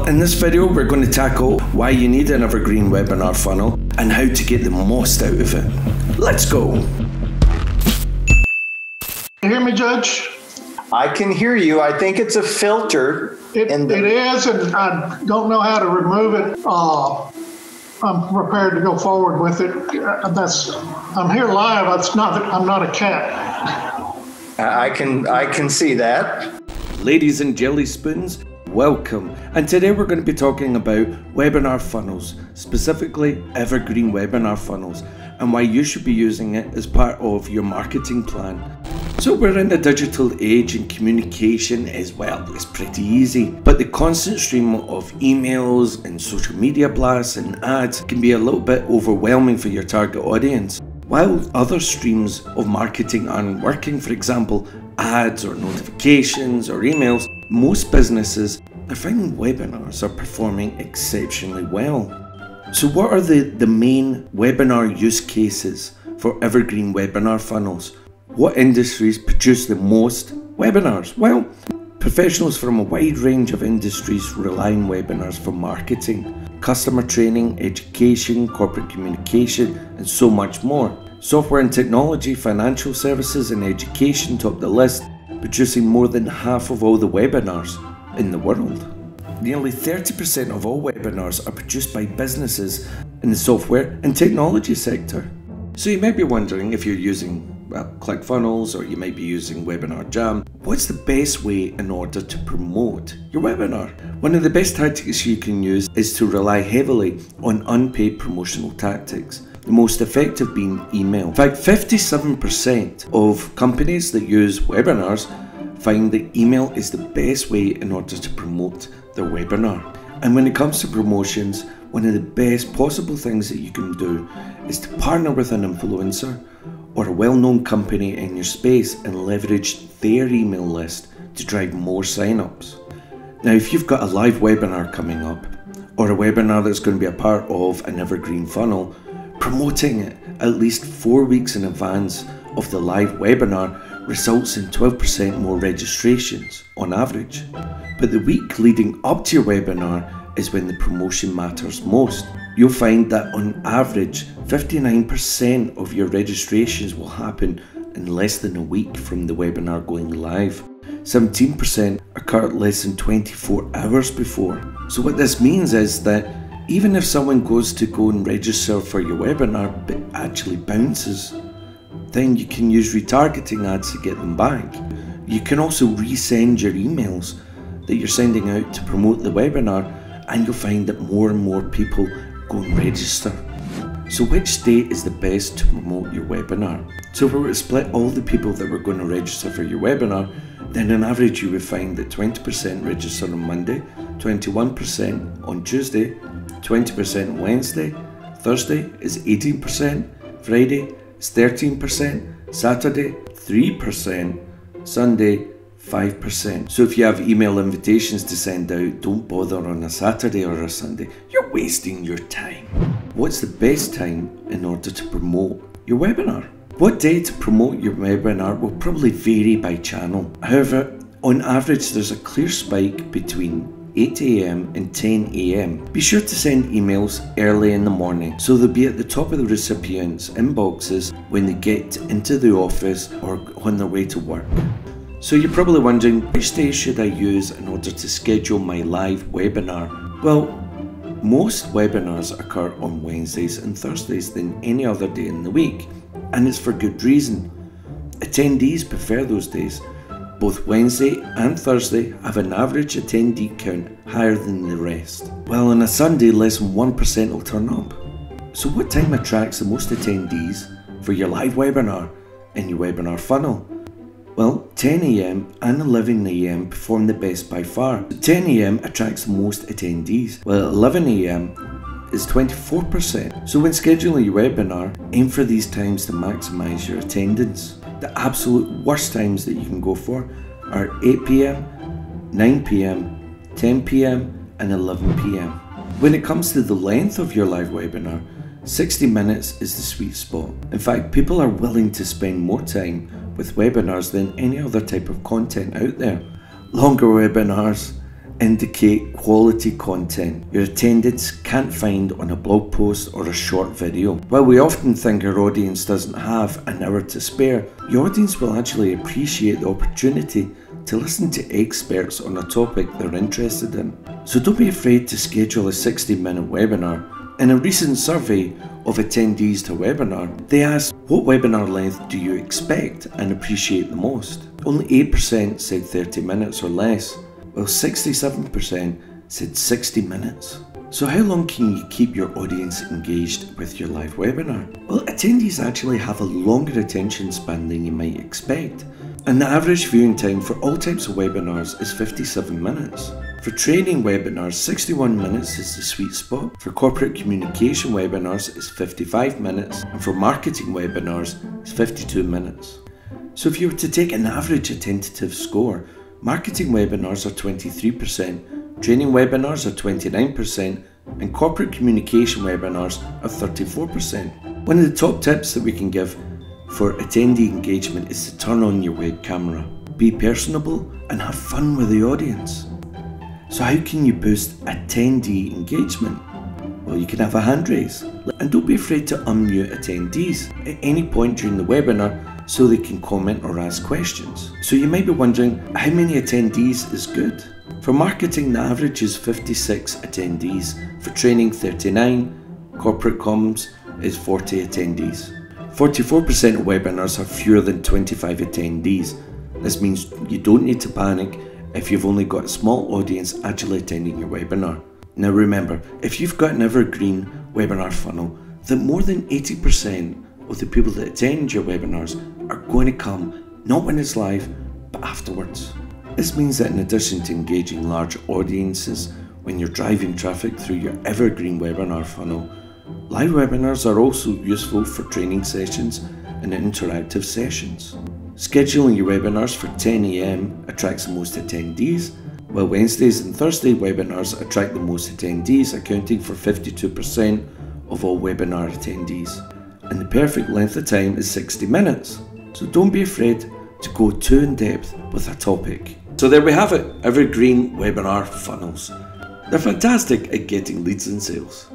In this video, we're going to tackle why you need an evergreen webinar funnel and how to get the most out of it. Let's go. You hear me, Judge? I can hear you. I think it's a filter. It, in the- it is, and I don't know how to remove it. Uh, I'm prepared to go forward with it. Uh, That's, I'm here live. It's not, I'm not a cat. I can I can see that. Ladies and jelly spoons, welcome. And today we're going to be talking about webinar funnels, specifically evergreen webinar funnels, and why you should be using it as part of your marketing plan. So we're in a digital age and communication is well, it's pretty easy. But the constant stream of emails and social media blasts and ads can be a little bit overwhelming for your target audience. While other streams of marketing aren't working, for example, ads or notifications or emails, most businesses are finding webinars are performing exceptionally well. So, what are the, the main webinar use cases for evergreen webinar funnels? What industries produce the most webinars? Well, professionals from a wide range of industries rely on webinars for marketing, customer training, education, corporate communication, and so much more. Software and technology, financial services, and education top the list, producing more than half of all the webinars in the world. Nearly 30% of all webinars are produced by businesses in the software and technology sector. So you might be wondering if you're using well, ClickFunnels or you may be using Webinar Jam. What's the best way in order to promote your webinar? One of the best tactics you can use is to rely heavily on unpaid promotional tactics. The most effective being email. In fact, 57% of companies that use webinars find that email is the best way in order to promote their webinar. And when it comes to promotions, one of the best possible things that you can do is to partner with an influencer or a well known company in your space and leverage their email list to drive more signups. Now, if you've got a live webinar coming up or a webinar that's going to be a part of an evergreen funnel, promoting it at least four weeks in advance of the live webinar results in 12% more registrations on average. But the week leading up to your webinar is when the promotion matters most. You'll find that on average, 59% of your registrations will happen in less than a week from the webinar going live. 17% occur less than 24 hours before. So, what this means is that even if someone goes to go and register for your webinar but actually bounces, then you can use retargeting ads to get them back. You can also resend your emails that you're sending out to promote the webinar, and you'll find that more and more people go and register. So, which date is the best to promote your webinar? So, if we were to split all the people that were going to register for your webinar, then on average you would find that 20% register on Monday, 21% on Tuesday, 20% Wednesday, Thursday is 18%, Friday is 13%, Saturday 3%, Sunday 5%. So if you have email invitations to send out, don't bother on a Saturday or a Sunday. You're wasting your time. What's the best time in order to promote your webinar? What day to promote your webinar will probably vary by channel. However, on average, there's a clear spike between 8am and 10am. Be sure to send emails early in the morning so they'll be at the top of the recipients' inboxes when they get into the office or on their way to work. So you're probably wondering which day should I use in order to schedule my live webinar? Well, most webinars occur on Wednesdays and Thursdays than any other day in the week, and it's for good reason. Attendees prefer those days. Both Wednesday and Thursday have an average attendee count higher than the rest, while on a Sunday less than 1% will turn up. So, what time attracts the most attendees for your live webinar in your webinar funnel? Well, 10am and 11am perform the best by far. 10am attracts the most attendees, while 11am is 24%. So when scheduling your webinar, aim for these times to maximise your attendance. The absolute worst times that you can go for are 8pm, 9pm, 10pm and 11pm. When it comes to the length of your live webinar, 60 minutes is the sweet spot. In fact, people are willing to spend more time with webinars than any other type of content out there. Longer webinars indicate quality content your attendance can't find on a blog post or a short video. While we often think our audience doesn't have an hour to spare, your audience will actually appreciate the opportunity to listen to experts on a topic they're interested in. So don't be afraid to schedule a 60 minute webinar. In a recent survey of attendees to webinar, they asked what webinar length do you expect and appreciate the most? Only 8% said 30 minutes or less, while 67% said 60 minutes. So how long can you keep your audience engaged with your live webinar? Well, attendees actually have a longer attention span than you might expect. And the average viewing time for all types of webinars is 57 minutes. For training webinars, 61 minutes is the sweet spot. For corporate communication webinars, it's 55 minutes. And for marketing webinars, it's 52 minutes. So if you were to take an average a tentative score, marketing webinars are 23%, training webinars are 29%, and corporate communication webinars are 34%. One of the top tips that we can give for attendee engagement is to turn on your web camera, be personable, and have fun with the audience. So, how can you boost attendee engagement? Well, you can have a hand raise. And don't be afraid to unmute attendees at any point during the webinar so they can comment or ask questions. So, you might be wondering how many attendees is good? For marketing, the average is 56 attendees. For training, 39. Corporate comms is 40 attendees. 44% of webinars have fewer than 25 attendees. This means you don't need to panic if you've only got a small audience actually attending your webinar. Now remember, if you've got an evergreen webinar funnel, then more than 80% of the people that attend your webinars are going to come not when it's live, but afterwards. This means that in addition to engaging large audiences when you're driving traffic through your evergreen webinar funnel, Live webinars are also useful for training sessions and interactive sessions. Scheduling your webinars for 10am attracts the most attendees, while Wednesdays and Thursday webinars attract the most attendees, accounting for 52% of all webinar attendees. And the perfect length of time is 60 minutes. So don't be afraid to go too in depth with a topic. So there we have it, evergreen webinar funnels. They're fantastic at getting leads and sales.